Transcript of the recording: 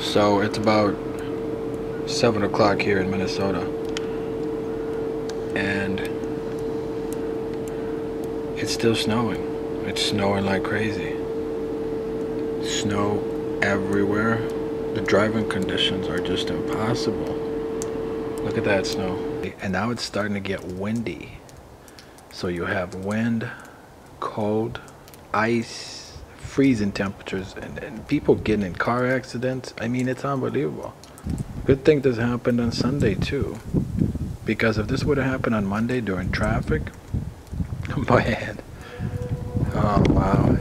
So it's about 7 o'clock here in Minnesota. And it's still snowing. It's snowing like crazy. Snow everywhere. The driving conditions are just impossible. Look at that snow. And now it's starting to get windy. So you have wind, cold, ice, freezing temperatures, and, and people getting in car accidents. I mean, it's unbelievable. Good thing this happened on Sunday too. Because if this would have happened on Monday during traffic, man. Oh wow.